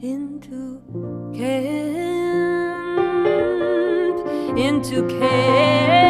into camp, into camp.